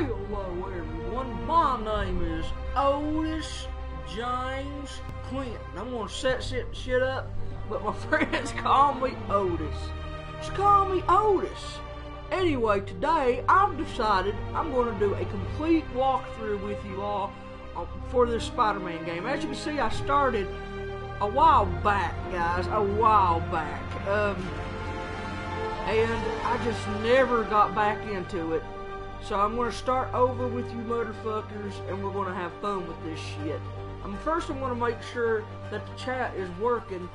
Hello everyone, my name is Otis James Clinton. I'm gonna set shit, up, but my friends call me Otis. Just call me Otis. Anyway, today I've decided I'm gonna do a complete walkthrough with you all uh, for this Spider-Man game. As you can see, I started a while back, guys, a while back. Um, and I just never got back into it. So I'm gonna start over with you motherfuckers, and we're gonna have fun with this shit. First, I'm gonna make sure that the chat is working.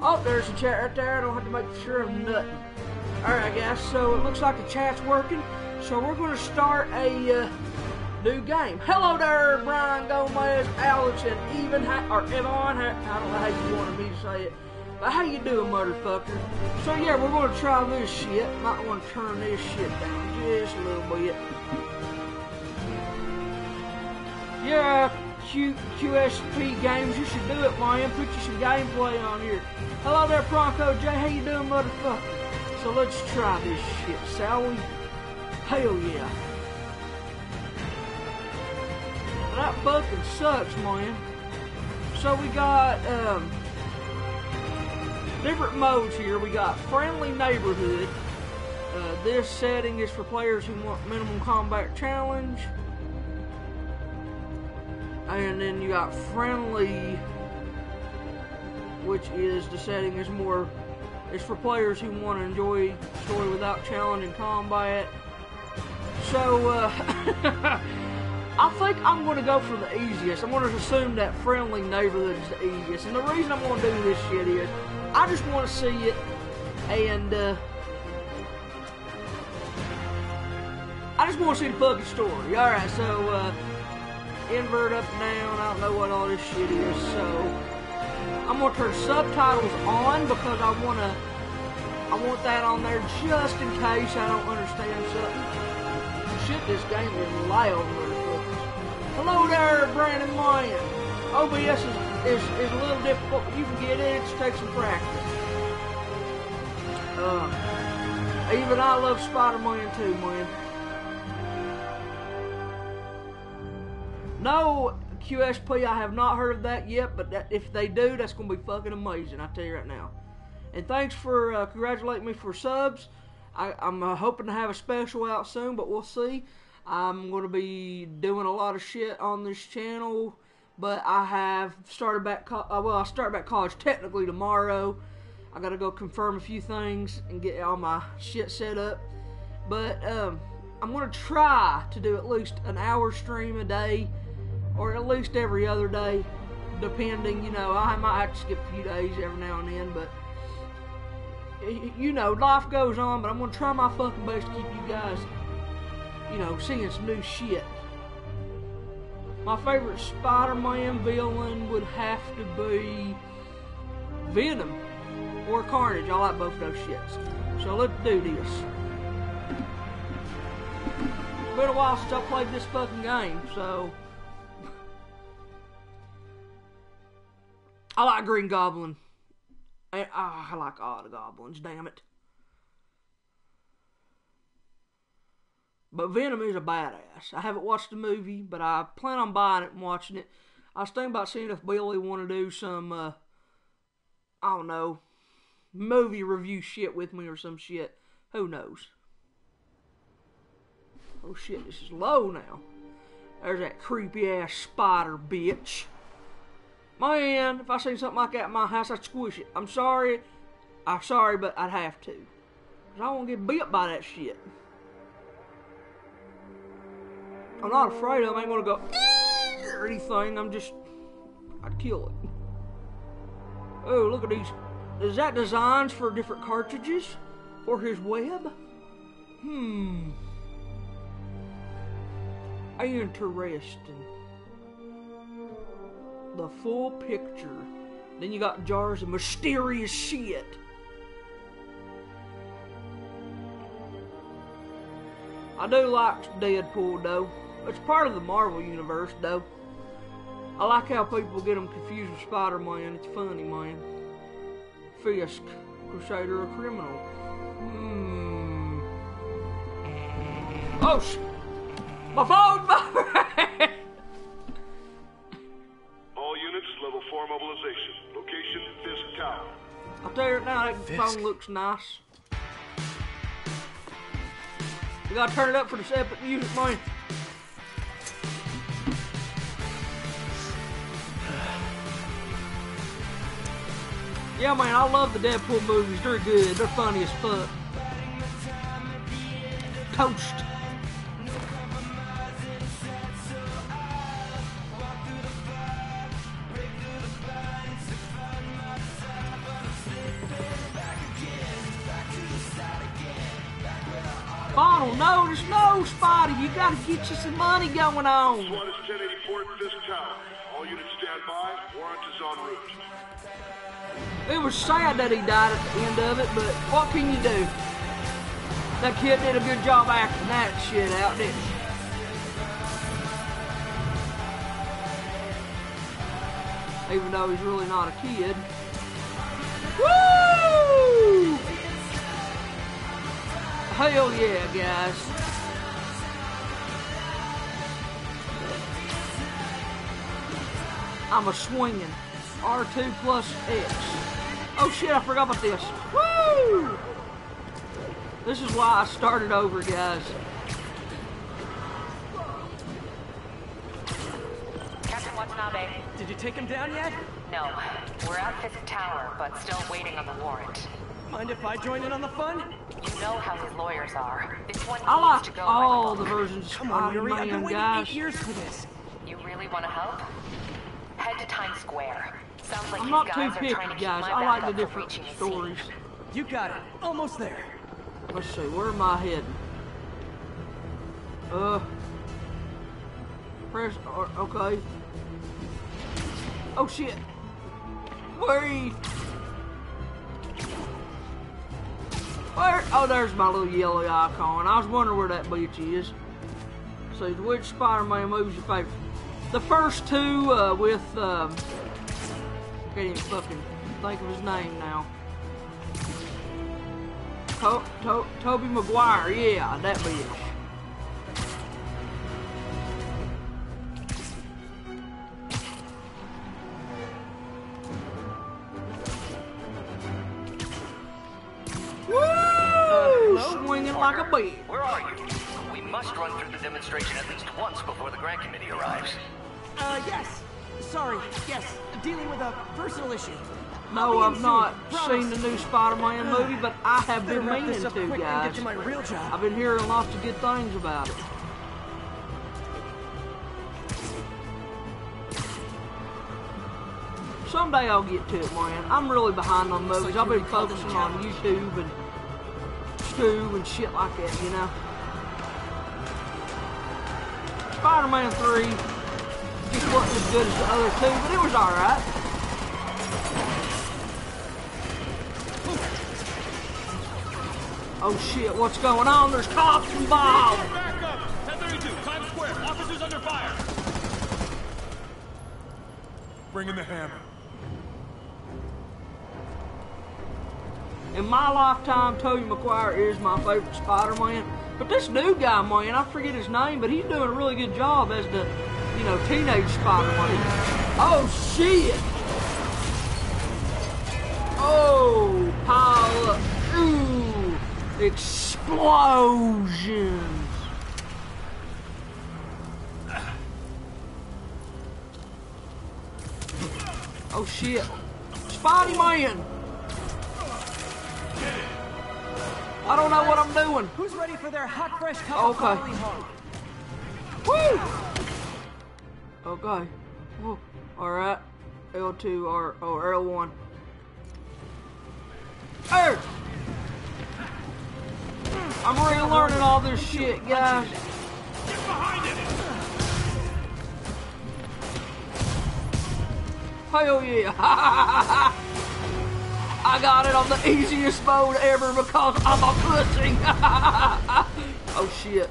Oh, there's the chat right there. I don't have to make sure of nothing. All right, guys. So it looks like the chat's working. So we're gonna start a uh, new game. Hello there, Brian Gomez, Alex, and even or Evan. I don't know how you wanted me to say it. But how you doing, motherfucker? So yeah, we're gonna try this shit. Might wanna turn this shit down just a little bit. Yeah, Q QSP games, you should do it, man. Put you some gameplay on here. Hello there, Bronco J. How you doing, motherfucker? So let's try this shit, shall we? Hell yeah. That fucking sucks, man. So we got um different modes here. We got friendly neighborhood. Uh, this setting is for players who want minimum combat challenge. And then you got friendly, which is the setting is more, it's for players who want to enjoy story without challenge and combat. So, uh, I think I'm going to go for the easiest. I'm going to assume that friendly neighborhood is the easiest. And the reason I'm going to do this shit is, I just want to see it, and, uh, I just want to see the fucking story. Alright, so, uh, invert up down, I don't know what all this shit is, so, I'm gonna turn subtitles on because I wanna, I want that on there just in case I don't understand something. Shit, this game is loud. Hello there, Brandon Lyon. OBS is, is, is a little difficult, you can get it, it just takes some practice. Uh, even I love Spider-Man too, man. No, QSP, I have not heard of that yet, but that, if they do, that's going to be fucking amazing, I tell you right now. And thanks for uh, congratulating me for subs. I, am uh, hoping to have a special out soon, but we'll see. I'm going to be doing a lot of shit on this channel, but I have started back, co- uh, well, I start back college technically tomorrow. I got to go confirm a few things and get all my shit set up. But um, I'm to try to do at least an hour stream a day or at least every other day, depending. You know, I might have to skip a few days every now and then, but you know, life goes on. But I'm gonna try my fucking best to keep you guys, you know, seeing some new shit. My favorite Spider-Man villain would have to be Venom or Carnage. I like both of those shits. So let's do this. It's been a while since I played this fucking game, so. I like Green Goblin. I, oh, ah, I like all the goblins, damn it. But Venom is a badass. I haven't watched the movie, but I plan on buying it and watching it. I was thinking about seeing if Billy want to do some, uh, I don't know, movie review shit with me or some shit. Who knows? Oh shit, this is low now. There's that creepy ass spider bitch. Man, if I see something like that in my house, I'd squish it. I'm sorry. I'm sorry, but I'd have to. Cause I to get bit by that shit. I'm not afraid of them. I ain't gonna go or anything. I'm just, I'd kill it. Oh, look at these. Is that designs for different cartridges for his web? Hmm. Interesting the full picture. Then you got jars of mysterious shit. I do like Deadpool though. It's part of the Marvel universe though. I like how people get them confused with Spider-Man. It's funny, man. Fisk, Crusader, or criminal. Hmm. Oh, sh- My phone's vibrating! All units, level 4 mobilization. Location, Fisk Tower. I'll tell you right now, that Fisk. phone looks nice. We gotta turn it up for this epic music, man. Yeah, man, I love the Deadpool movies. They're good. They're funny as fuck. Toast. Bottle, no, there's no Spotty. You gotta get you some money going on. SWAT is 1084 at Fisk Tower. All units stand by. Warrant is en route. It was sad that he died at the end of it, but what can you do? That kid did a good job acting that shit out, didn't he? Even though he's really not a kid. Woo! Hell yeah, guys. I'm a swinging R2 plus X. Oh shit, I forgot about this. Woo! This is why I started over, guys. Captain Watanabe. Did you take him down yet? No, we're at Fisk Tower, but still waiting on the warrant. Mind if I join in on the fun? You know how his lawyers are. This one I needs like to go all by the the versions Come on, Yuri. I've been waiting guys. eight years for this. You really want to help? Head to Times Square. Sounds like I'm not too picky, to guys. I like the different reaching the scene. stories. You got it. Almost there. Let's see, where am I heading? Uh, press, or, okay. Oh shit. Where? Where? Oh, there's my little yellow icon. I was wondering where that bitch is. So, which Spider-Man movie's your favorite? The first two uh, with, um, can't even fucking think of his name now. To- to- Tobey Maguire, yeah, that bitch. Woo! hello? Swinging like a bee. Where are you? We must run through the demonstration at least once before the grant committee arrives. Uh, yes. Sorry. Yes. Dealing with a personal issue. No, I've not seen the new Spider-Man movie, but I have been meaning to, guys. to my real job. I've been hearing lots of good things about it. Someday I'll get to it, man. I'm really behind on movies. like I've been focusing on. YouTube and Scoob and shit like that, you know. Spider-Man 3 just wasn't as good as oh, the other two, but it was alright. Oh shit, what's going on? There's cops involved! Back up! 1032, Times Square. Officers under fire. Bring in the hammer. In my lifetime, Tobey Maguire is my favorite Spider-Man. But this new guy, man, I forget his name, but he's doing a really good job as the, you know, teenage Spider-Man. Oh shit! Oh, pile up. Ooh, explosions. Oh shit. Spidey Man! I don't know what I'm doing. Who's ready for their hot, fresh cup Okay. Woo! Okay. Woo. Alright. L2 or, or L1. Hey! I'm relearning all this shit, guys. Get behind it! Hell yeah! I got it on the easiest mode ever because I'm a pussy! oh shit.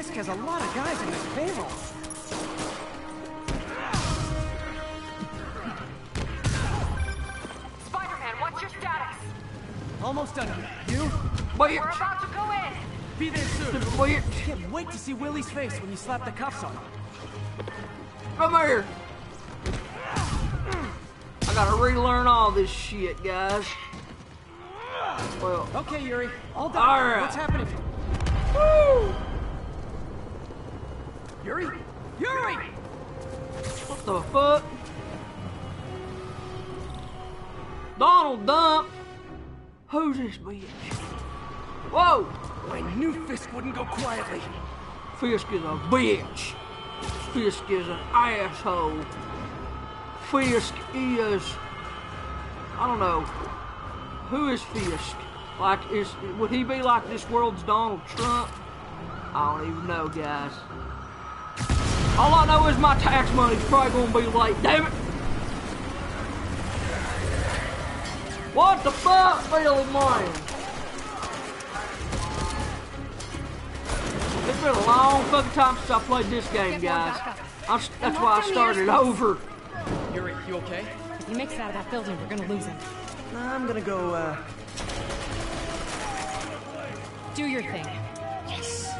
Fisk has a lot of guys in his payroll. Spider-Man, what's your status? Almost done here. You? We're about to go in. Be there soon. Bitch! Can't wait to see Willie's face when you slap the cuffs on him. Come here! I gotta relearn all this shit, guys. Well, Okay, Yuri. All done. All right. What's happening? woo! Yuri? Yuri! What the fuck? Donald Dump? Who's this bitch? Whoa! I knew Fisk wouldn't go quietly. Fisk is a bitch. Fisk is an asshole. Fisk is. I don't know. Who is Fisk? Like, is would he be like this world's Donald Trump? I don't even know, guys. All I know is my tax money's probably gonna be late. Damn it! What the fuck, Billy Martin? It's been a long fucking time since I played this game, guys. I'm, that's why I started over. Yuri, you okay? If he makes it out of that building, we're gonna lose him. I'm gonna go, uh... Do your thing. Yes!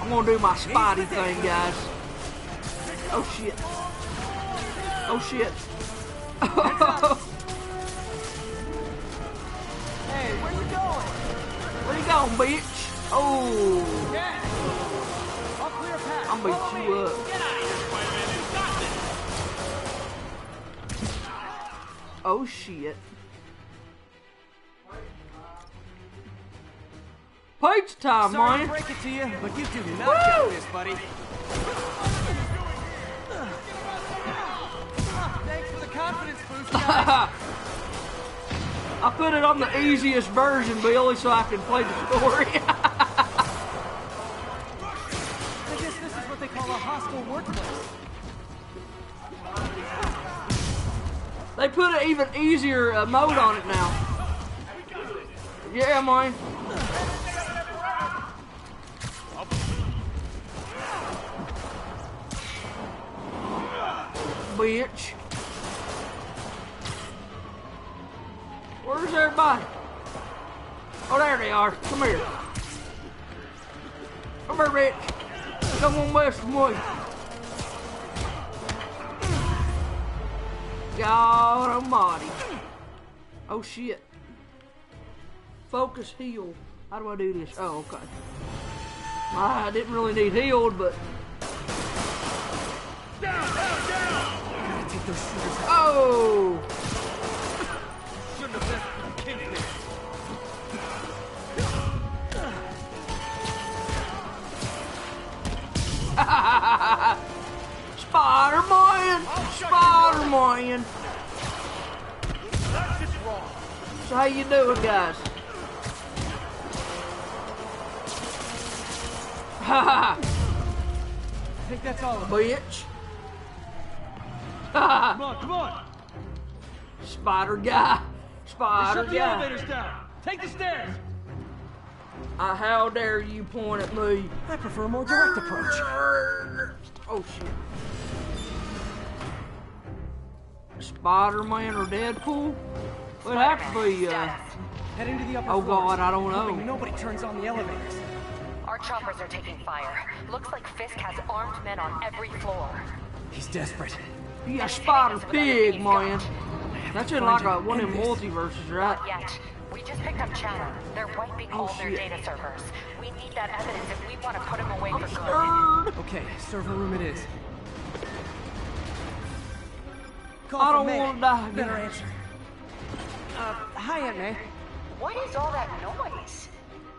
I'm gonna do my Spotty thing, guys. Oh shit. Oh shit. Hey, where you going? Where you going, bitch? Oh, Yeah. I'll clear path. I'm beat Follow you up. Oh shit. Pizza time, Sorry man. break it to you, but you do not got this, buddy. I put it on the easiest version, Billy, so I can play the story. I guess this is what they call a hostile workplace. they put an even easier uh, mode on it now. Yeah, mine. Bitch. Where's everybody? Oh, there they are. Come here. Come here, bitch. Come on, mess with me. God almighty. Oh shit. Focus heal. How do I do this? Oh, okay. I didn't really need healed, but those shooters out. oh, Spider-Man! Spider-Man! That's just wrong. So how you doing, guys? Ha I think that's all of bitch! Come on, come on. Spider guy! Spider Shut the guy! elevators down. Take the stairs. Uh, how dare you point at me? I prefer a more direct approach. Oh shit. Spider-Man or Deadpool? Would have to be, uh, Status. Heading to the upper oh floors. god, I don't Hoping know. nobody turns on the elevators. Our choppers are taking fire. Looks like Fisk has armed men on every floor. He's desperate. Yeah, He's Spider Pig, man. he's That's in like a one in End this. multiverses, right? Not yet. We just picked up chatter. They're wiping Oh, all their shit. data servers. We need that evidence if we want to put him away for good. Scared. Okay, server room it is. Call I don't May. wanna die again. Better answer. Uh, hi, Aunt May. What is all that noise?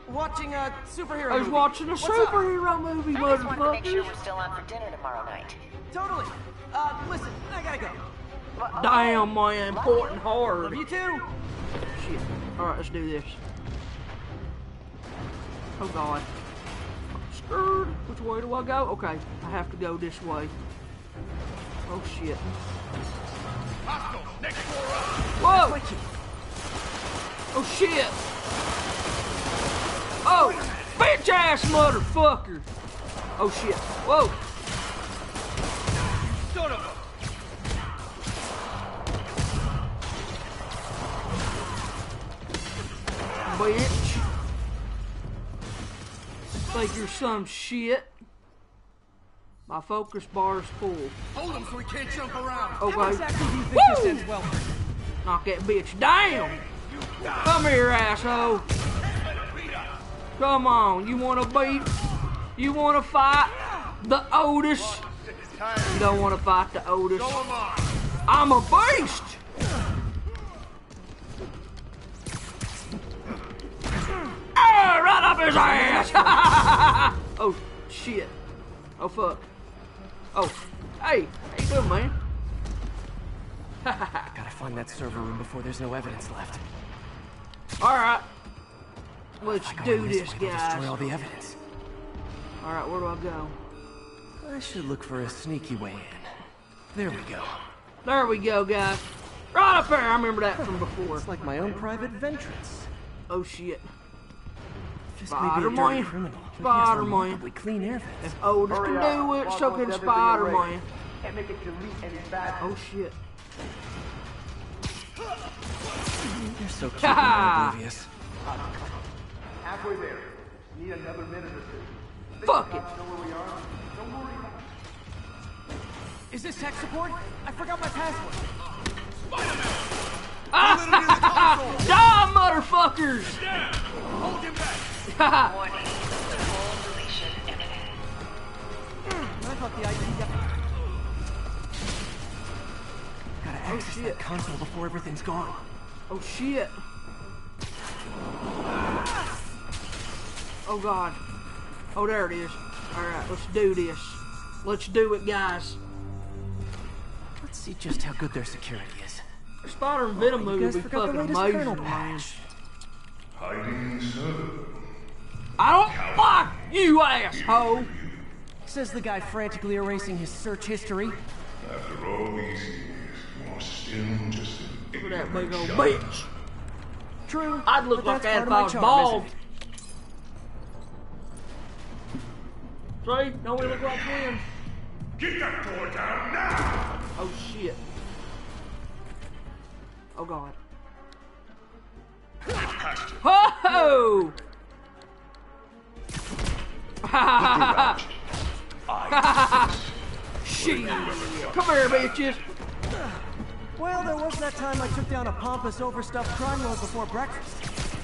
Watching a superhero I was movie. watching a What's up? superhero movie, I just wanted to make sure motherfuckers. we're still on for dinner tomorrow night. Totally. Uh, listen, I gotta go. Well, okay. Damn, my important you. hard. Love you too. Shit. Alright, let's do this. Oh god. Scared. Which way do I go? Okay, I have to go this way. Oh shit. Hostile. Next floor up. Whoa! Oh shit! Oh! Bitch ass motherfucker! Oh shit. Whoa! Son of a. bitch. Think you're some shit. My focus bar is full. Hold him so he can't jump around. Oh, How Okay. exactly do you think Woo! this ends well? Knock that bitch down. Come here, asshole. Come on. You want to beat? You want to fight the Otis? You don't want to fight the Otis. I'm a beast. Ah, right up his ass. oh shit. Oh fuck. Oh, hey, how you doing, man? Gotta find that server room before there's no evidence left. All right. Let's If I go do in this, way, they'll Destroy all the evidence. All right, where do I go? I should look for a sneaky way in. There we go. There we go, guys. Right up there. I remember that from before. It's like my own private ventrance. Oh shit. This may be a dirty Spider-Man. criminal, but he has Spider-Man. remarkably clean air vents. Otis can do it. So can Spider Man. Can't make it delete any bad. Oh shit. They're so cute Ha! and oblivious. Halfway there. Need another minute or two. Fuck it. Know where we are? Don't worry. Is this tech support? I forgot my password. spider man Die, motherfuckers! Hold him back. Warning. Full deletion imminent. I thought the ID got... Gotta access shit. that console before everything's gone. oh shit. Oh god. Oh, there it is. All right, let's do this. Let's do it, guys. Let's see just how good their security is. Spider and Venom You movie guys would be fucking latest amazing, kernel man. patch. Hiding server. I don't fuck you, asshole. Says the guy frantically erasing his search history. After all these years, you're still just an Look at that big old bitch. True. I'd look like that's that if I was charm, bald. isn't? See? Don't we look like twins? Get that door down now! Oh shit. Oh god. Ho! Shit. Come here, bitches. Well, there was that time I took down a pompous, overstuffed crime lord before breakfast.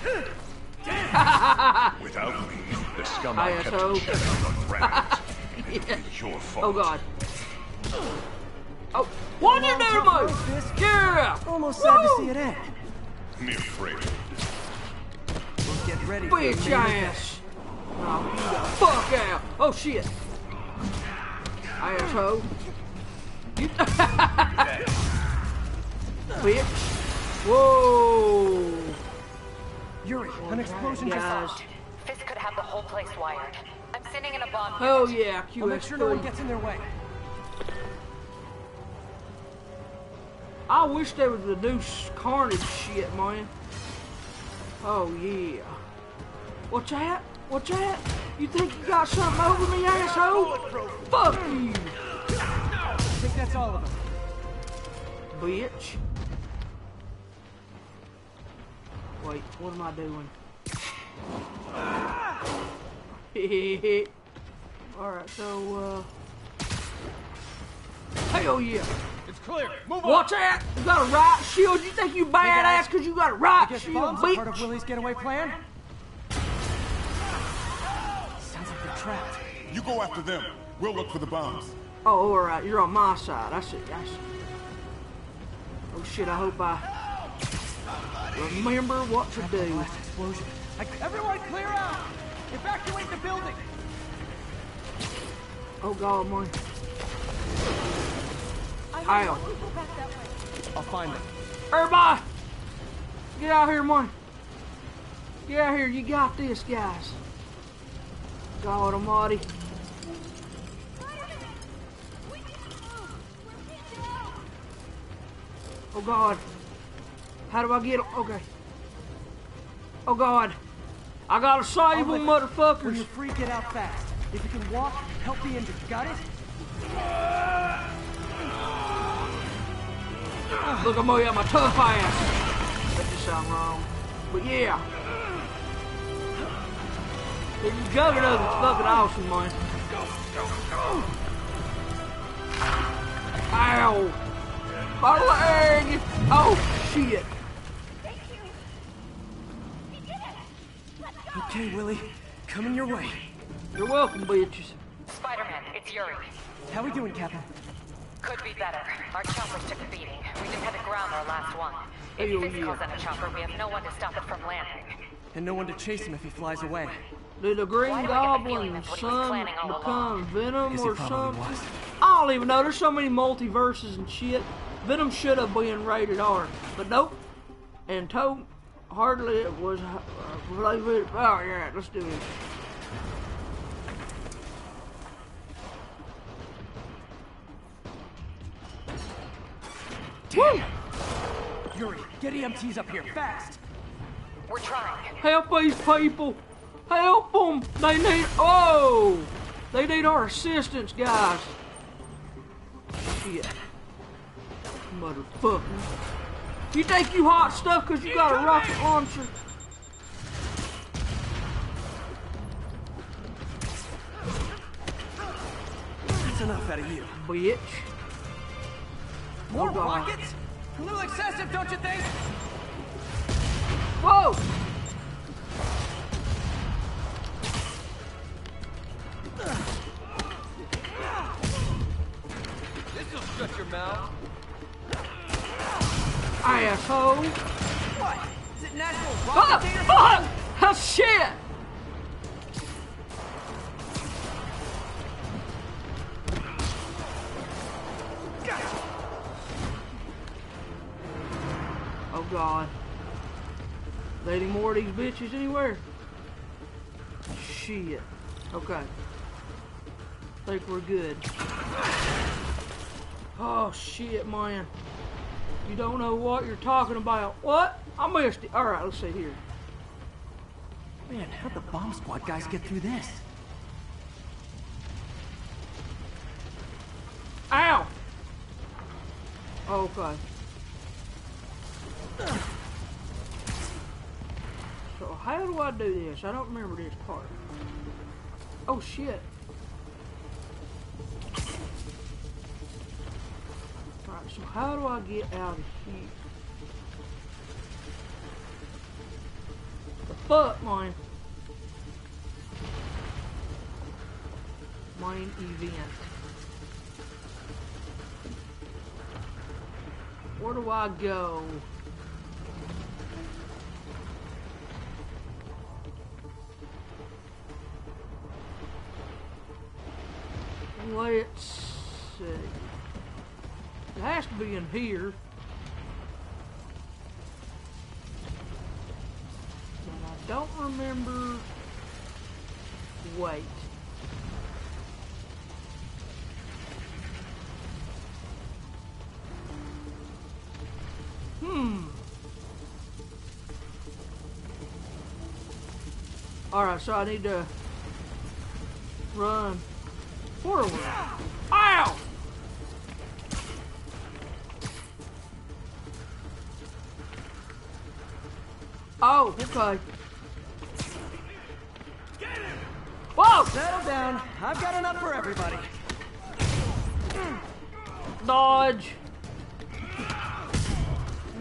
Without me, the scum Hi, I kept asshole. together run rampant. It's your fault. Oh god. Oh, what you do to me? Yeah. Almost sad to Woo! see it end. Mere afraid. We'll get ready for the Bitch main ass. Oh, you the fuck out. Oh shit. Asshole. You Bitch. Whoa. Yuri, an explosion just Guys. Fisk could have the whole place wired. I'm sending in a bomb. Oh unit. yeah, I'll make sure no one gets in their way. I wish there was a new Carnage shit, man. Oh yeah. What's that? What's that? You think you got something over me, asshole? Fuck you, I think that's all of them. bitch. Wait, what am I doing? Alright, so, uh... Hell yeah! It's clear. Move on. What's that? You got a right shield? You think you badass because you got a right shield, are part of? Willie's getaway plan? Trapped. You go after them. We'll look for the bombs. Oh, alright, uh, you're on my side. I see, I see. Oh shit, I hope I remember what to do. last explosion. I, everyone clear out! Evacuate the building! Oh god, man. Ow. I'll find them. Everybody! Get out here, man. Get out here, you got this, guys. God almighty. Oh god. How do I get Okay. Oh god. I gotta save them, When motherfuckers. you're free, get out fast. If you can walk, help the injured. Got it? Look at me, I'm a tough ass. That just sound wrong. But yeah. The Juggernaut is fucking awesome, man. Go, go, go. Ow! My leg! Oh, shit. Okay, Willie. Coming your way. You're welcome, bitches. Spider-Man, it's Yuri. How we doing, Captain? Could be better. Our choppers took a beating. We just had to ground our last one. If Hell this calls in a chopper, we have no one to stop it from landing. And no one to chase him if he flies away. Did the Green Why do I get the feeling Goblin that's what he was son become along? Venom or probably something? was. I don't even know. There's so many multiverses and shit. Venom should have been rated R, but nope. And Toad hardly was. Uh, like oh yeah, let's do it. Woo! Yuri, get EMTs up here, fast! We're trying. Help these people! Help them! They need. Oh! They need our assistance, guys. Shit. Motherfucker. You think you hot stuff because you got a rocket launcher? That's enough out of you. Bitch. More Oh, rockets? A little excessive, don't you think? Whoa! Mouth. Asshole. What? Is it National Fuck! Day or Fuck! Oh, shit! Oh god. Any more of these bitches anywhere? Shit. Okay. Think we're good. Oh shit, man. You don't know what you're talking about. What? I missed it. Alright, let's see here. Man, how'd the bomb squad guys get through this? Ow! Okay. So how do I do this? I don't remember this part. Oh shit. So how do I get out of here? The fuck, mine? Mine event. Where do I go? Let's see. It has to be in here. But I don't remember. Wait. Hmm. Alright, so I need to run forward. Oh, okay. Whoa! Settle down. I've got enough for everybody. Dodge.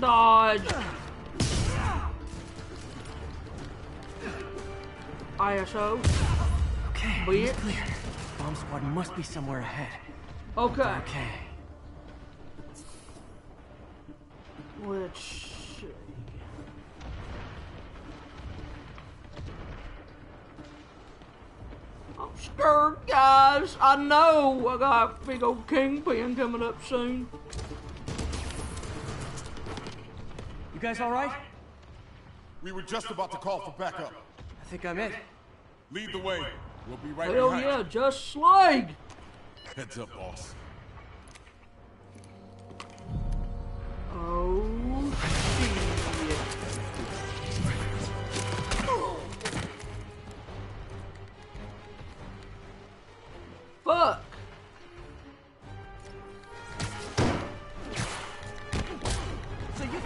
Dodge. ISO. Okay, Bitch. it's clear. Bomb squad must be somewhere ahead. Okay. Okay. I know I got a big old kingpin coming up soon. You guys all right? We were just about to call for backup. I think I'm it. Lead the way. We'll be right Hell behind. yeah, just slag. Heads up, boss.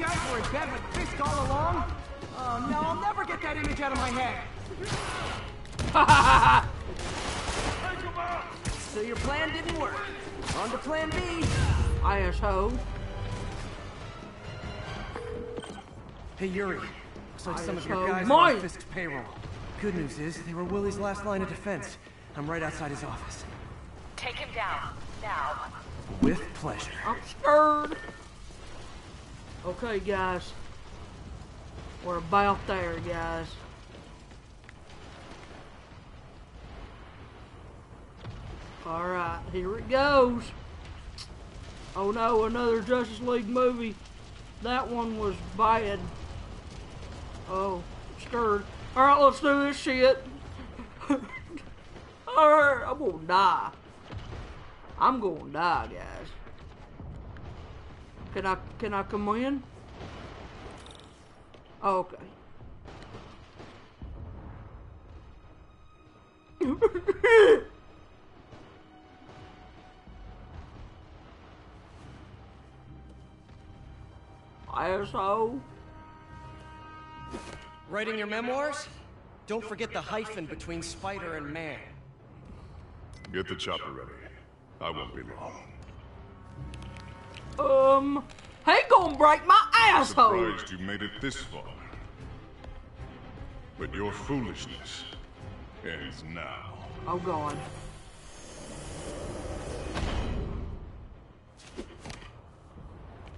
Guys were in bed with Fisk all along? Oh no, I'll never get that image out of my head. So your plan didn't work. On to plan B. Asshole. Hey, Yuri. Looks like some of your Asshole. guys are on Fisk's payroll. Good news is, they were Willie's last line of defense. I'm right outside his office. Take him down. Now. With pleasure. I'm scared. Okay, guys. We're about there, guys. Alright, here it goes. Oh no, another Justice League movie. That one was bad. Oh, scared. Alright, let's do this shit. Alright, I'm gonna die. I'm gonna die, guys. Can I can I come in? Oh, okay. Asshole. Writing your memoirs? Don't forget the hyphen between spider and man. Get the chopper ready. I won't be long. Um, he gonna break my asshole. I'm Surprised you made it this far. But your foolishness ends now. Oh God.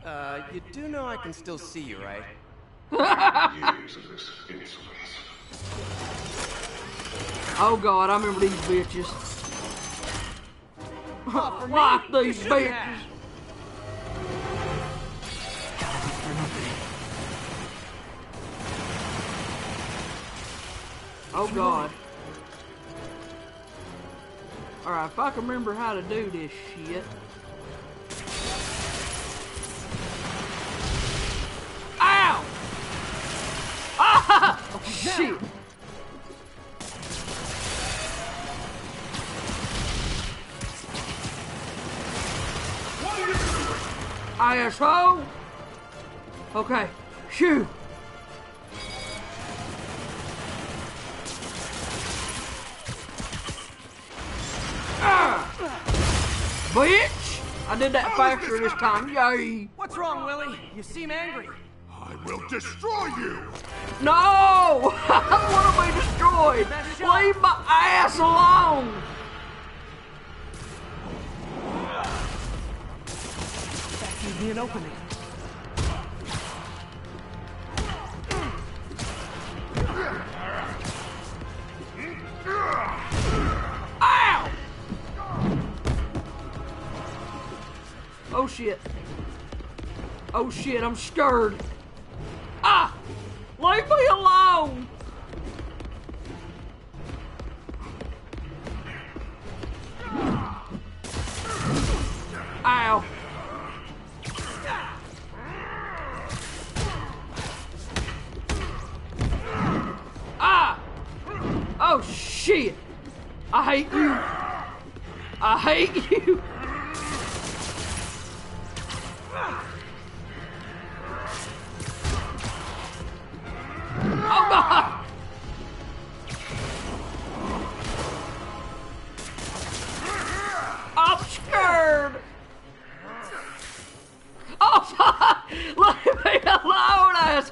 Uh, you do know I can still see you, right? Years of this insolence. Oh God, I remember these bitches. Like these bitches. Oh God. Alright, if I can remember how to do this shit. Ow! Ah! Oh, shit! I asshole! Okay, shoo! I did that faster this time, yay! What's wrong, Willie? You seem angry. I will destroy you! No! I want to be destroyed! Leave my ass alone! That gave me an opening. Shit. Oh shit, I'm scared.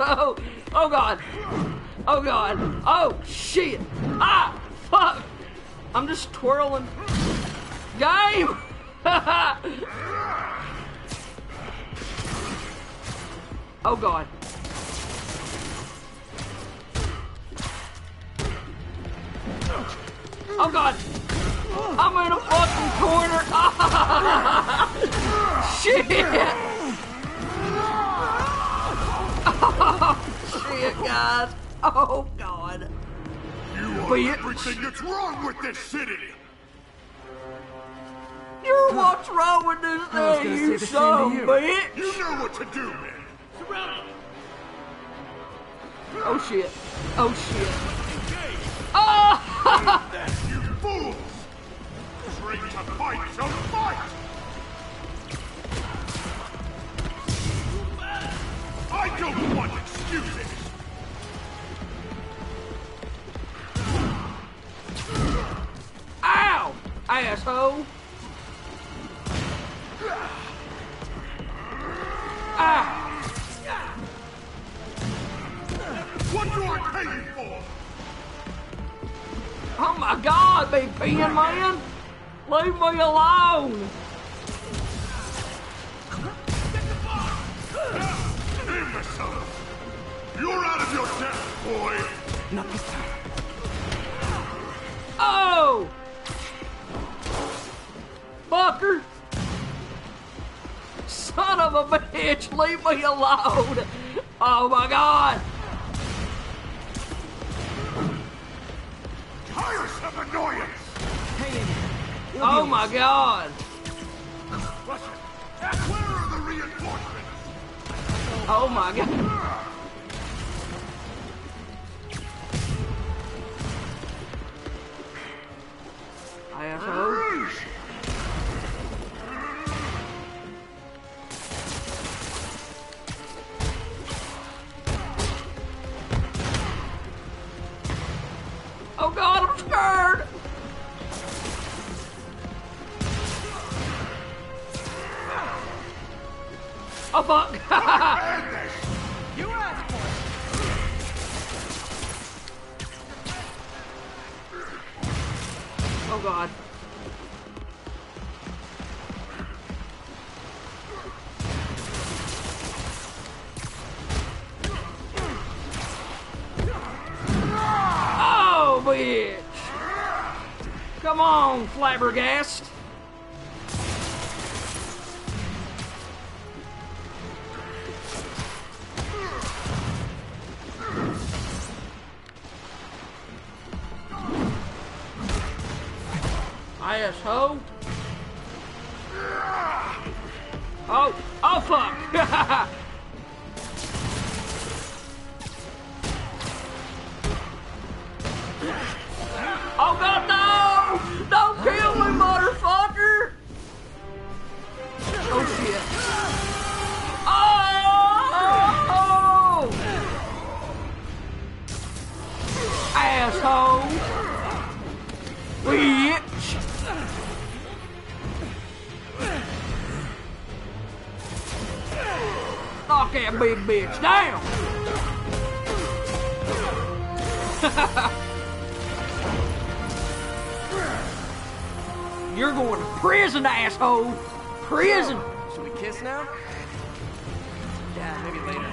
Asshole! Oh god! Oh god! Oh shit! Ah! Fuck! I'm just twirling. Game! oh god. Oh god! I'm in a fucking corner! Shit! Oh, shit, guys! Oh god! You are Bitch. everything that's wrong with this city! You're what's wrong with this I thing, you say the same son of you. a bitch! You know what to do, man! Surround Oh shit. Oh shit. Oh! You fools! Train to fight, so asshole. Oh my god! Tiresome annoyance! Hang in there. We'll Oh be my god! Russian, where are the reinforcements? Oh my god! Asshole. Rouge! Oh god, I'm scared! Oh fuck! You asked for it. oh god. Come on, flabbergast! Knock that big bitch down! You're going to prison, asshole! Prison! Should we kiss now? Yeah, maybe later.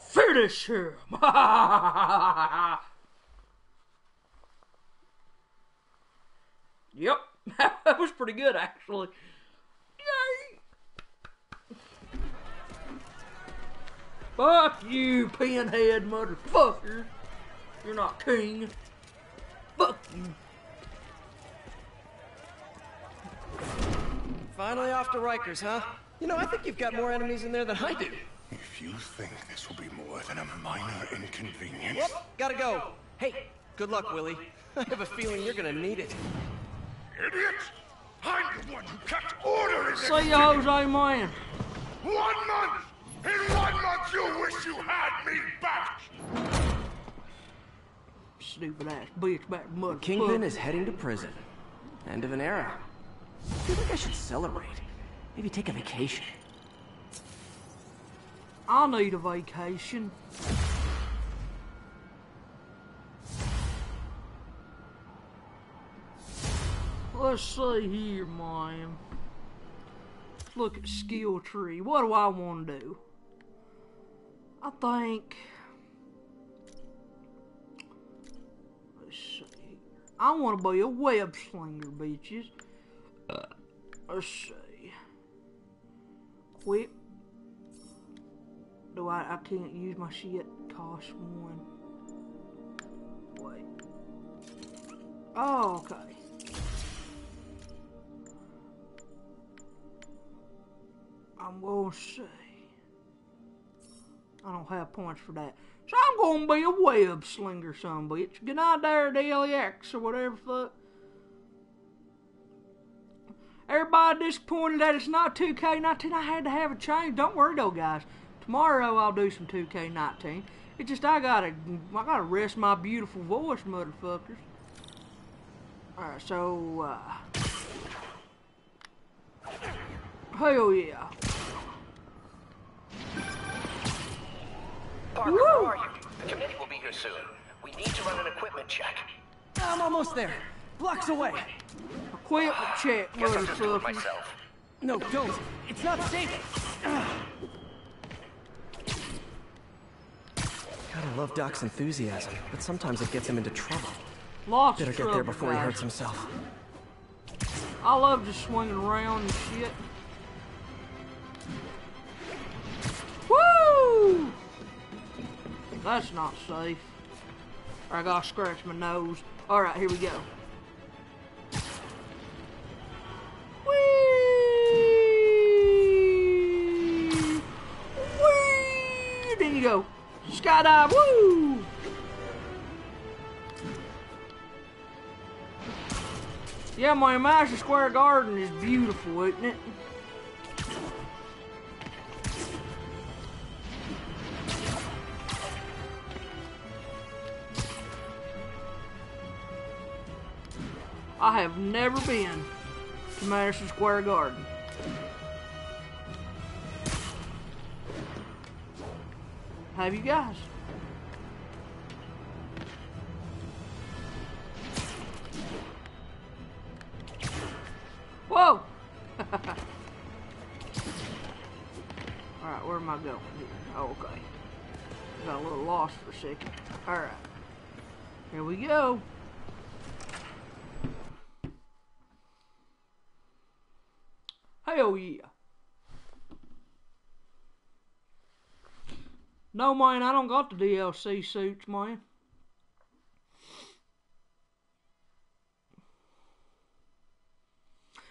Finish him! yep, that was pretty good actually. Fuck you, pinhead motherfucker! You're not king. Fuck you. Finally off to Rikers, huh? You know, I think you've got more enemies in there than I do. If you think this will be more than a minor inconvenience... Whoop, gotta go. Hey, good luck, Willie. I have a feeling you're gonna need it. Idiot! I'm the one who kept order in this See ya, Jose man. One month! In one month you wish you had me back! Stupid ass bitch back motherfucker. Kingpin is heading to prison. End of an era. I feel like I should celebrate. Maybe take a vacation. I need a vacation. Let's see here, man. Let's look at skill tree. What do I want to do? I think. Let's see. I want to be a web slinger, bitches. Uh, let's see. Quit do I? I can't use my shit. Cost one. Wait. Oh, okay. I'm gonna see. I don't have points for that. So I'm gonna be a web slinger, son bitch. Good night there, DLX or whatever fuck. Everybody disappointed that it's not 2K19. I had to have a change. Don't worry though, guys. Tomorrow I'll do some 2K19. It's just I gotta I gotta rest my beautiful voice, motherfuckers. Alright, so, uh. Hell yeah. Parker, Woo! where are you? The committee will be here soon. We need to run an equipment check. I'm almost there. Blocks away. Equipment check, Guess I'll just do it myself. No, don't. It's not safe. Gotta love Doc's enthusiasm, but sometimes it gets him into trouble. Lots Better get there trouble, before he hurts himself. I love just swinging around and shit. Woo! That's not safe. I gotta scratch my nose. Alright, here we go. Then you go. Skydive, woo! Yeah, my Madison Square Garden is beautiful, isn't it? I have never been to Madison Square Garden. Have you guys? Whoa! Alright, where am I going here? Oh, okay. Got a little lost for a second. Alright. Here we go. Hell yeah. No, man, I don't got the DLC suits, man.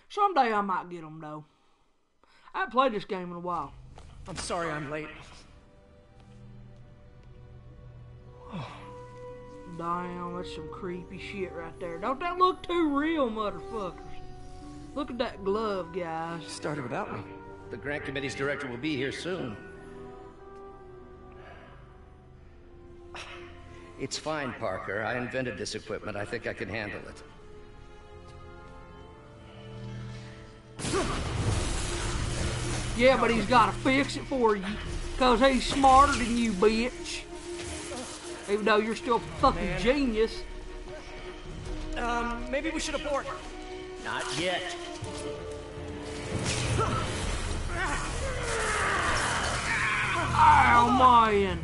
Someday I might get them, though. I haven't played this game in a while. I'm sorry I'm late. Damn, that's some creepy shit right there. Don't that look too real, motherfuckers? Look at that glove, guys. Started without me. The grant committee's director will be here soon. It's fine, Parker. I invented this equipment. I think I can handle it. Yeah, but he's gotta fix it for you. Cause he's smarter than you, bitch. Even though you're still a fucking Man. genius. Um, maybe we should abort. Not yet. Ow, man.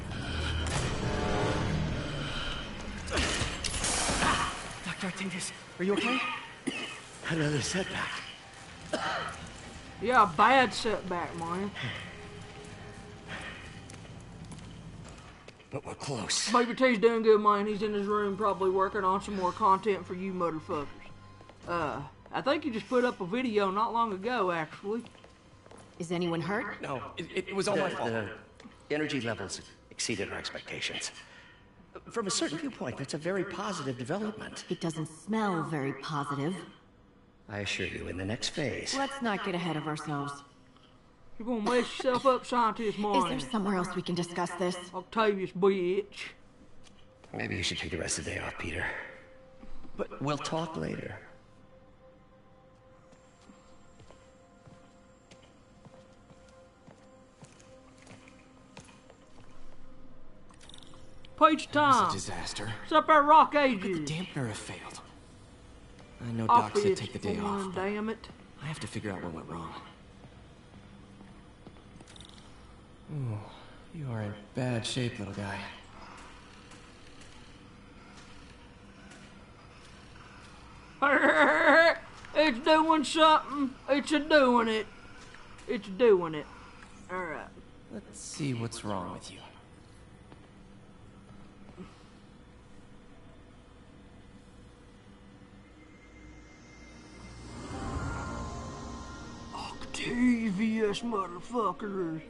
Dr. Artingus, are you okay? Another setback. Yeah, a bad setback, man. But we're close. Baby T's doing good, man. He's in his room probably working on some more content for you motherfuckers. Uh, I think you just put up a video not long ago, actually. Is anyone hurt? No, it, it was all my fault. The energy levels exceeded our expectations. From a certain viewpoint, that's a very positive development. It doesn't smell very positive. I assure you, in the next phase. Let's not get ahead of ourselves. You're gonna mess yourself up, scientist, Is there somewhere else we can discuss this? Octavius, bitch. Maybe you should take the rest of the day off, Peter. But we'll talk later. Page That was time. a disaster. What's up there, Rock Age. The dampener have failed. I know Doc said take the day fun, off. but Damn it. I have to figure out what went wrong. Ooh, you are in bad shape, little guy. it's doing something. It's a doing it. It's doing it. Alright. Let's see what's wrong with you. Octavius, motherfuckers.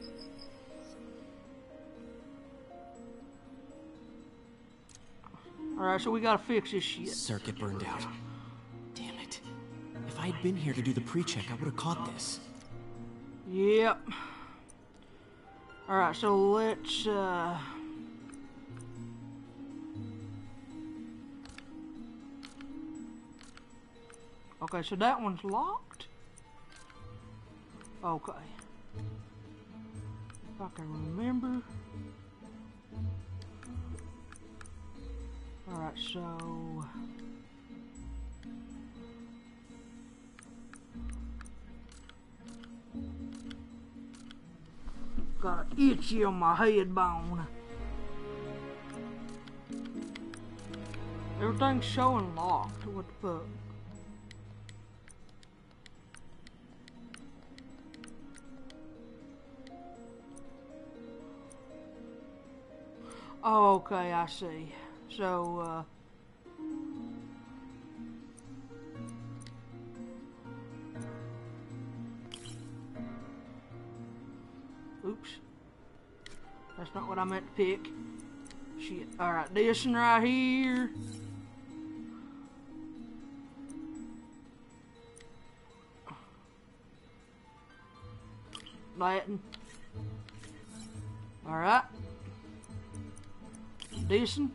Alright, so we gotta fix this shit. Circuit burned out. Damn it. If I had been here to do the pre-check, I would have caught this. Yep. Alright, so let's, uh... Okay, so that one's locked. Okay. If I can remember. Alright, so. Got an itchy on my head bone. Everything's showing locked. What the fuck? Oh, okay, I see. So, uh... Oops. That's not what I meant to pick. Shit. Alright, this one right here. Latin. Alright. Decent.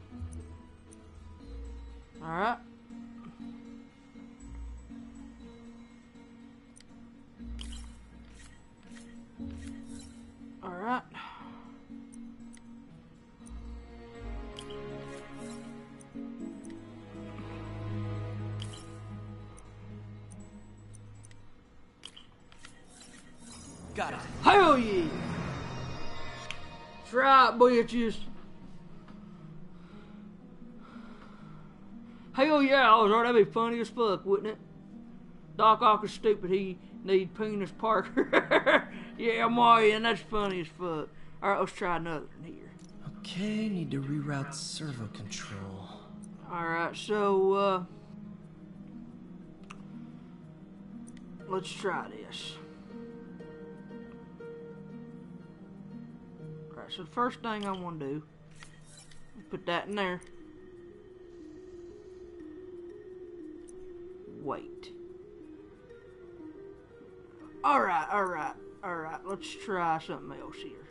Alright. Alright. Got it. Hell yeah! That's right, bitches. Hell yeah, Ozark, that'd be funny as fuck, wouldn't it? Doc Ock is stupid, he need penis Parker. yeah, Marion, that's funny as fuck. Alright, let's try another one here. Okay, need to reroute servo control. Alright, so, uh. Let's try this. Alright, so the first thing I want to do, put that in there. Wait. Alright, alright, alright, let's try something else here.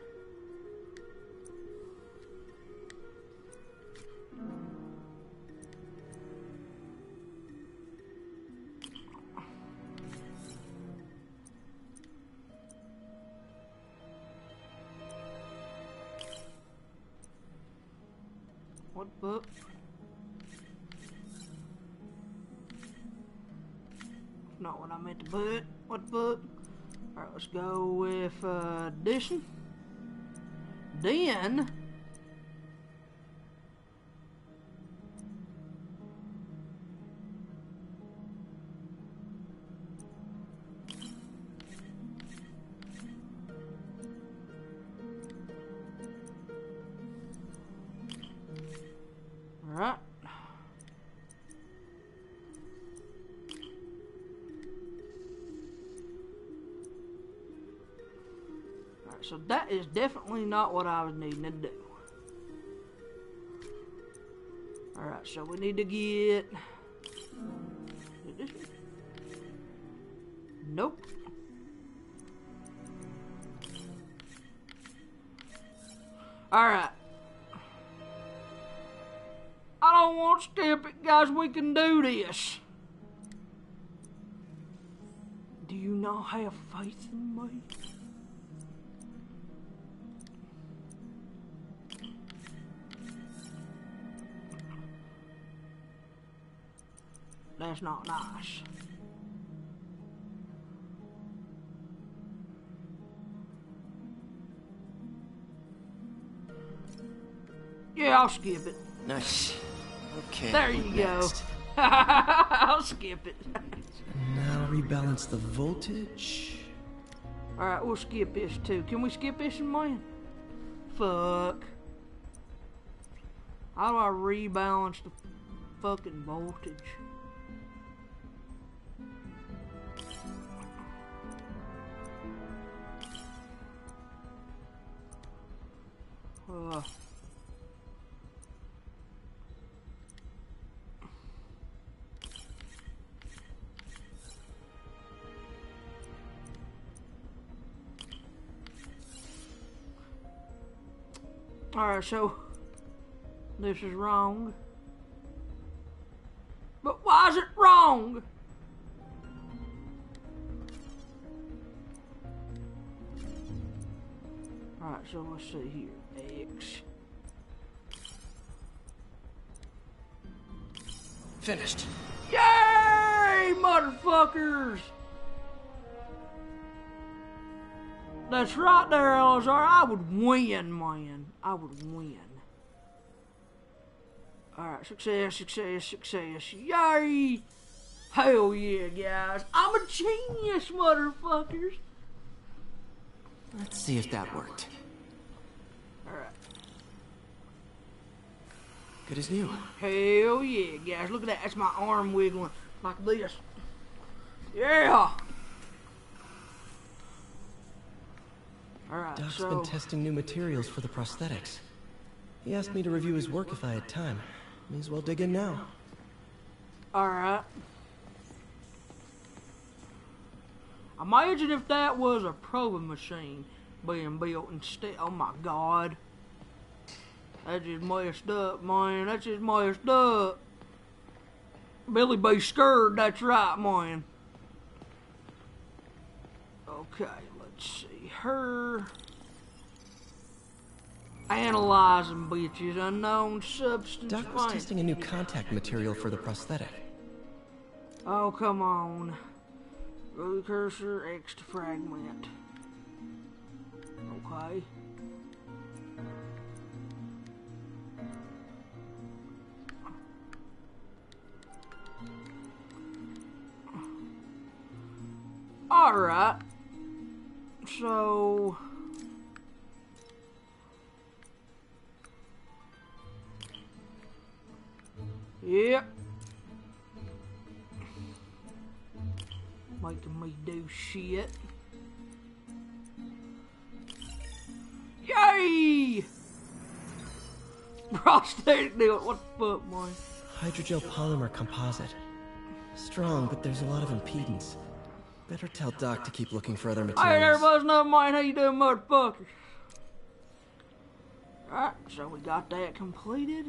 Let's go with uh, addition. Then. Definitely not what I was needing to do. Alright, so we need to get... Nope. Alright. I don't want to skip it, guys. We can do this. Do you not have faith in me? That's not nice. Yeah, I'll skip it. Nice. Okay. There you what go. I'll skip it. Now rebalance the voltage. Alright, we'll skip this too. Can we skip this one, man? Fuck. How do I rebalance the fucking voltage? Alright, so this is wrong. But why is it wrong? Alright, so let's see here. X. Finished. Yay, motherfuckers! That's right there, Elazar. I would win, man. I would win. Alright, success, success, success. Yay! Hell yeah, guys. I'm a genius, motherfuckers. Let's see if that worked. Alright. Good as new. Hell yeah, guys. Look at that. That's my arm wiggling like this. Yeah! Alright, Doc's so... been testing new materials for the prosthetics. He asked me to review his work if I had time. May as well dig in now. Alright. Imagine if that was a probing machine being built instead. Oh my god. That just messed up, man. That just messed up. Billy be scared, that's right, man. Okay. Her. Analyzing bitches, unknown substance. Doc was testing a new contact material for the prosthetic. Oh, come on. Root cursor, X to fragment. Okay. Alright. So. Yep. Making me do shit. Yay! Prosthetic do it. What the fuck, man? Hydrogel polymer composite. Strong, but there's a lot of impedance. Better tell Doc to keep looking for other Hey, materials. everybody's not mine. How you doing, motherfuckers? Alright, so we got that completed.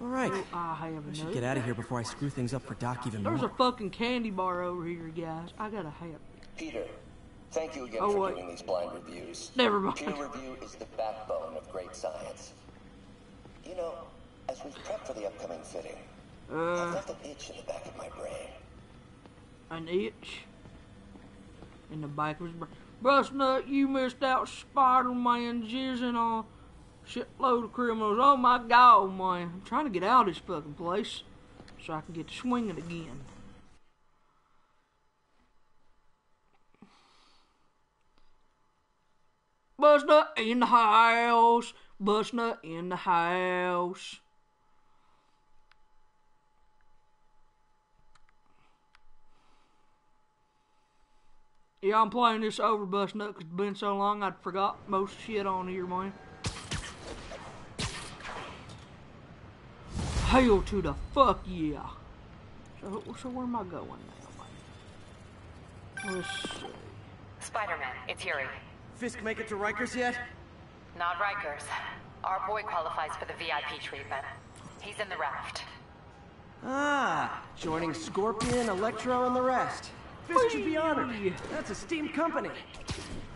All right. Oh, I have I should get out of here before I screw things up for Doc even There's a fucking candy bar over here, guys. I gotta have. Peter, thank you again Oh, for what? doing these blind reviews. Never mind. Peer review is the backbone of great science. You know, as we've prepped for the upcoming fitting, I Uh, felt an itch in the back of my brain. An itch in the back of his brain. Bust nut, you missed out Spider-Man jizzing on shitload of criminals. Oh my god, man. I'm trying to get out of this fucking place so I can get to swinging again. Bust nut in the house. Bust nut in the house. Yeah, I'm playing this over bust nut 'cause it's been so long I'd forgot most shit on here, man. Hail to the fuck yeah. So, so where am I going now, man? Let's see. Spider-Man, it's Yuri. Fisk make it to Rikers yet? Not Rikers. Our boy qualifies for the VIP treatment. He's in the raft. Ah, joining Scorpion, Electro, and the rest. Fisk should be honored. That's a steam company.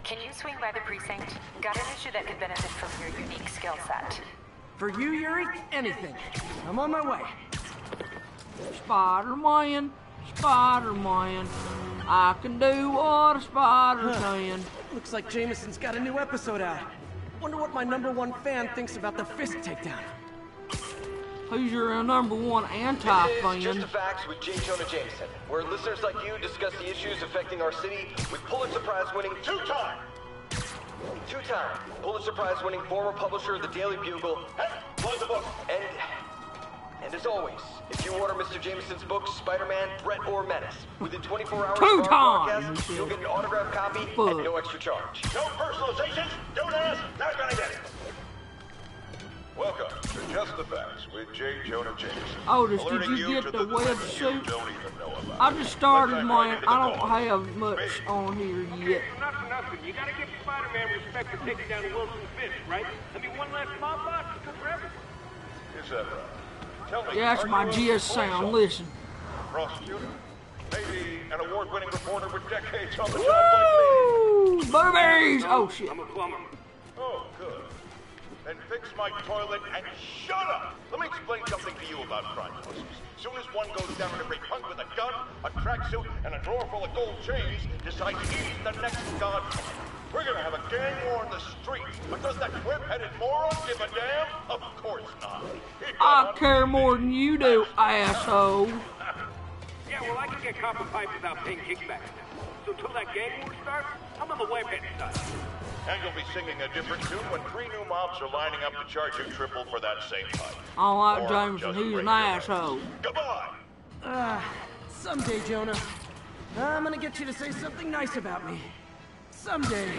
Can you swing by the precinct? Got an issue that could benefit from your unique skill set. For you, Yuri, anything. I'm on my way. Spider-Man, Spider-Man. I can do what a spider can. Looks like Jameson's got a new episode out. Wonder what my number one fan thinks about the Fisk takedown. Who's your number one This is anti-fan? Just the Facts with J. Jonah Jameson, where listeners like you discuss the issues affecting our city with Pulitzer Prize winning two-time, two-time Pulitzer Prize winning former publisher of the Daily Bugle. Hey, close the book. And, and as always, if you order Mr. Jameson's books, Spider-Man, Threat, or Menace, within 24 hours of Two our times, broadcast, you'll get an autographed copy Fuck. at no extra charge. No personalizations. Don't ask. Not gonna get it. Welcome to Just the Facts with J. Jonah Jameson. Oh, Otis, did Alerting you get to the the web suit? You don't even know about. I just started Let's mine. right I don't call. have much on here yet. Not for nothing. You gotta give Spider-Man respect for taking down Wilson Fisk, right? I mean, one less mob boss is good for everyone. Is that right? Tell me, Yeah, that's my GS sound. officer, Listen. Prosecutor? Maybe an award-winning reporter with decades on the job like me? Boobies! Oh shit. I'm a plumber. Oh, good. Then fix my toilet and shut up! Let me explain something to you about crime bosses. Soon as one goes down, every punk with a gun, a tracksuit, and a drawer full of gold chains decides he's the next godfather. We're gonna have a gang war in the streets, but does that whip-headed moron give a damn? Of course not. I care more than you do, asshole. Yeah, well, I can get copper pipe without paying kickbacks now. So till that gang war starts, I'm on the webhead side. And you'll be singing a different tune when three new mobs are lining up to charge you triple for that same pipe. I don't like Or Jameson. just He's an asshole. Goodbye! Ah, someday, Jonah. I'm gonna get you to say something nice about me. Someday.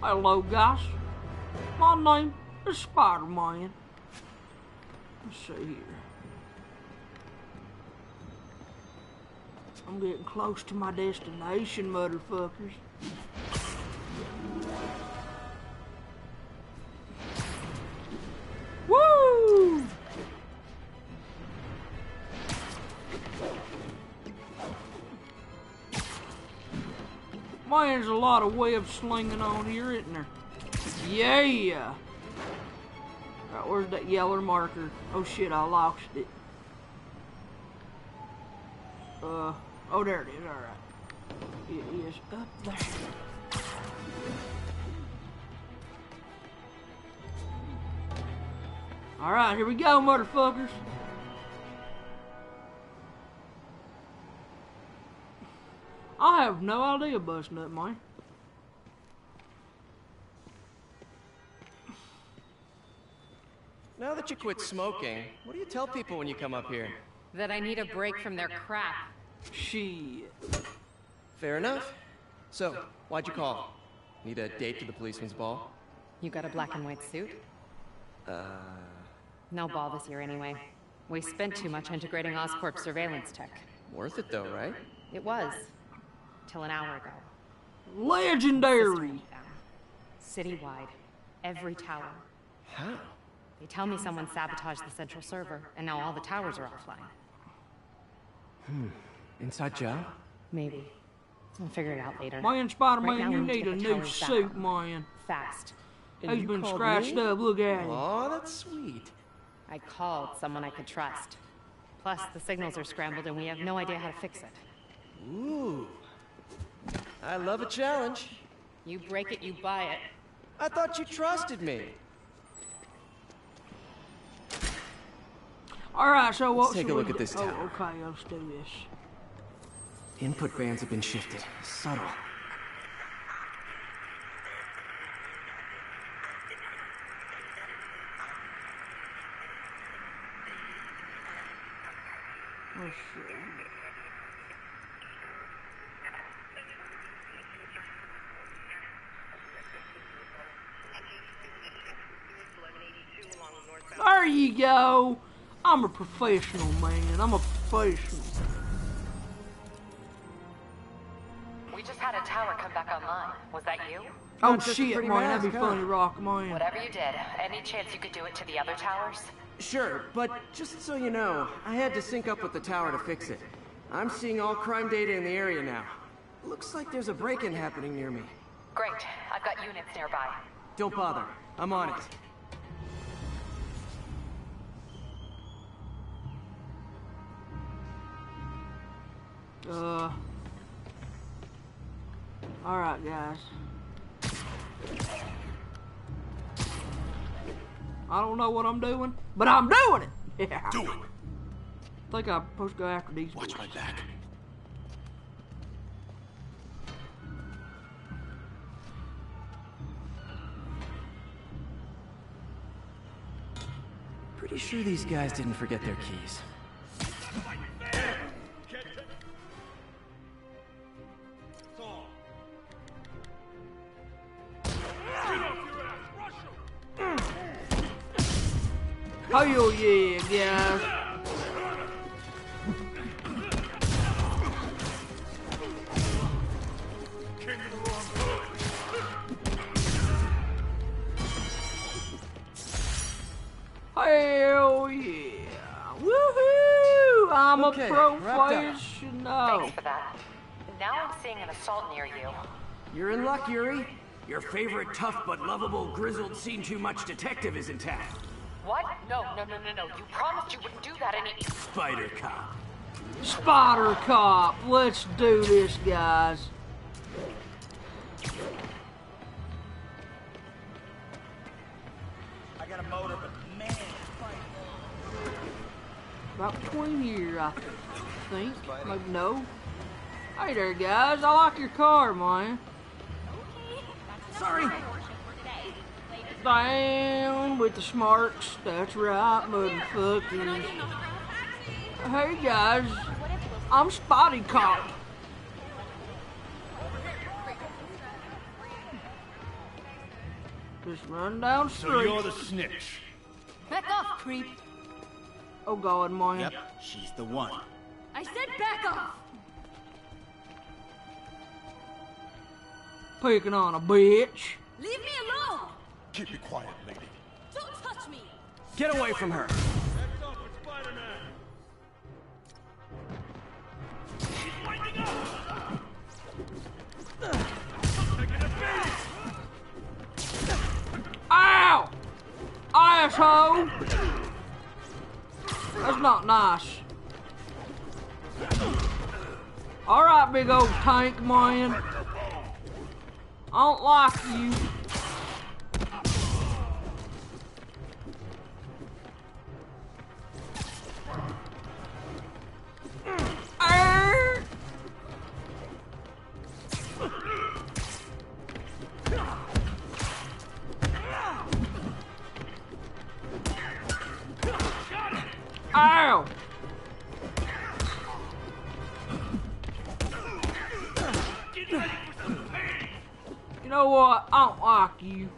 Hello, guys. My name is Spider-Man. Let's see here. I'm getting close to my destination, motherfuckers. Woo! Man, there's a lot of web slinging on here, isn't there? Yeah! Right, where's that yellow marker? Oh shit, I lost it. Uh, oh there it is, alright. It is up oh, there. Alright, here we go, motherfuckers. I have no idea, Bust Nut Man. Now that you quit smoking, what do you tell people when you come up here? That I need a break from their crap. Shit. Fair enough. So, why'd you call? Need a date to the policeman's ball? You got a black and white suit? Uh, No ball this year anyway. We spent too much integrating Oscorp surveillance tech. worth it though, right? It was. Till an hour ago. Legendary. Citywide. Every tower. How? They tell me someone sabotaged the central server, and now all the towers are offline. Hmm. Inside job? Maybe. I'll figure it out later. Man, Spider-Man, Right now, you we need a new suit, man. Fast. He's been scratched up, look at him. Oh, that's sweet. I called someone I could trust. Plus, the signals are scrambled and we have no idea how to fix it. Ooh. I love a challenge. You break it, you buy it. I thought you trusted me. Alright, so what Let's take should a we look at do? this Oh, okay, let's do this. Input bands have been shifted. Subtle. There you go. I'm a professional, man. I'm a professional. Just had a tower come back online. Was that you? Oh Not just shit, pretty man. That'd be mask, huh? funny, rock, man. Whatever you did, any chance you could do it to the other towers? Sure, but just so you know, I had to sync up with the tower to fix it. I'm seeing all crime data in the area now. Looks like there's a break-in happening near me. Great. I've got units nearby. Don't bother. I'm on it. Uh. Alright, guys. I don't know what I'm doing, but I'm doing it! Yeah. Do it. I think I'm supposed to go after these Watch my back. Pretty sure these guys didn't forget their keys. Yeah, guys. Hell yeah. Woohoo! I'm Okay, a pro wrapped up. fish. should know. Thanks for that. Now I'm seeing an assault near you. You're in luck, Yuri. Your favorite tough but lovable, grizzled, seen too much detective is in town. What? No, no, no, no, no. You promised you wouldn't do that any. Spider Cop. Spider Cop. Let's do this, guys. I got a motor, but man, About between here, I think. Maybe no. Hey there, guys. I like your car, man. Okay. Sorry. Down with the smarts. That's right, motherfuckers. Hey, guys. I'm Spotty Cop. Just run down the street. So you're the snitch. Back off, creep. Oh, God, man. Yep, she's the one. I said back off. Picking on a bitch. Leave me alone. Keep it quiet, lady. Don't touch me. Get away from her. Ow! Asshole! That's not nice. Alright, big old tank man. I don't like you. Know what? I don't like you.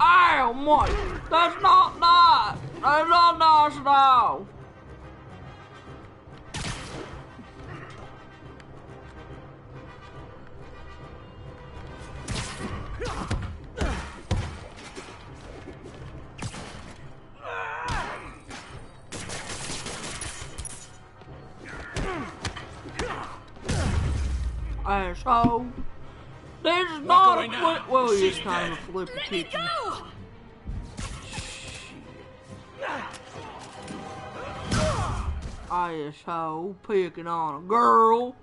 Ow, Mike! That's not nice! That's not nice at all! Asshole. This is not a away now. flip. Well, She's it's kind of dead. a flip Let me kitchen. go. Asshole picking on a girl.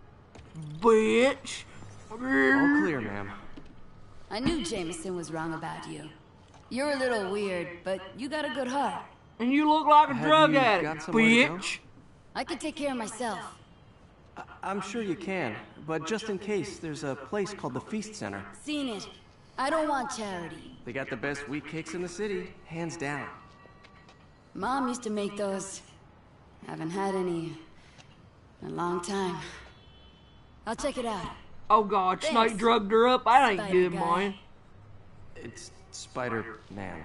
Bitch. All clear, ma'am. I knew Jameson was wrong about you. You're a little weird, but you got a good heart. And you look like a Have drug you addict, got somewhere to bitch. I can take care of myself. I'm sure you can, but just in case, there's a place called the Feast Center. Seen it. I don't want charity. They got the best wheat cakes in the city, hands down. Mom used to make those. Haven't had any in a long time. I'll check it out. Oh god, Thanks, Snake drugged her up. I ain't Spider good, guy. man. It's Spider Man.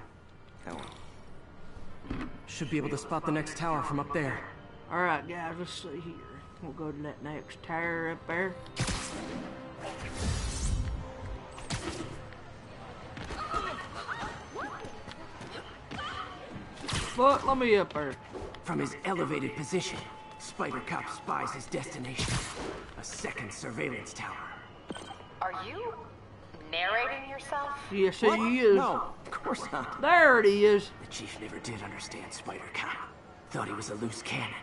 That one. Should be able to spot the next tower from up there. Alright, guys, let's see here. We'll go to that next tower up there. But let me up there. From his elevated position, Spider Cop spies his destination. A second surveillance tower. Are you narrating yourself? Yes, What? he is. No, of course not. There it is. The chief never did understand Spider Cop. Thought he was a loose cannon.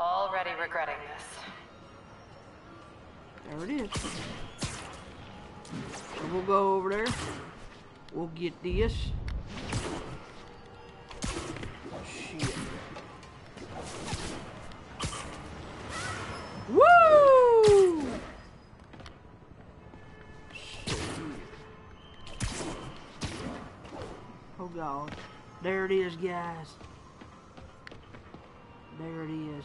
Already regretting this. There it is. So we'll go over there. We'll get this. Oh god. There it is, guys. There it is.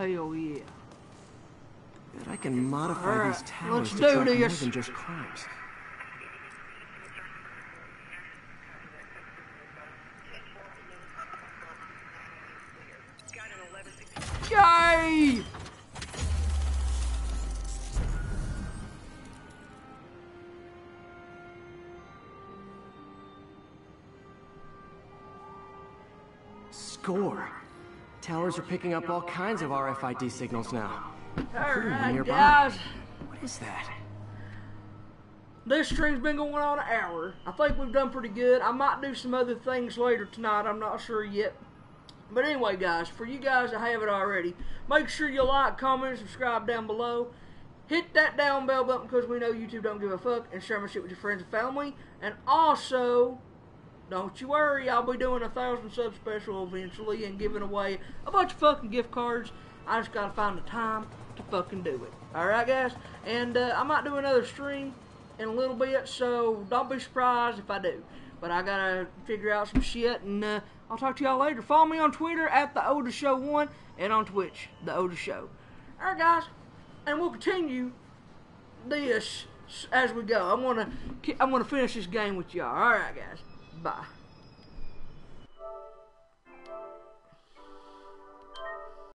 Hell yeah. Bet I can modify Alright, these towers let's to do track more than just crimes. Are picking up all kinds of RFID signals now. Alright, guys. What is that? This stream's been going on an hour. I think we've done pretty good. I might do some other things later tonight. I'm not sure yet. But anyway, guys, for you guys that have it already, make sure you like, comment, and subscribe down below. Hit that down bell button because we know YouTube don't give a fuck. And share my shit with your friends and family. And also, don't you worry, I'll be doing a thousand sub special eventually and giving away a bunch of fucking gift cards. I just gotta find the time to fucking do it. Alright, guys? And uh, I might do another stream in a little bit, so don't be surprised if I do. But I gotta figure out some shit, and uh, I'll talk to y'all later. Follow me on Twitter at the Otis Show One, and on Twitch, the Otis Show. All right, guys, and we'll continue this as we go. I'm gonna I'm gonna finish this game with y'all. All right, guys. Bye.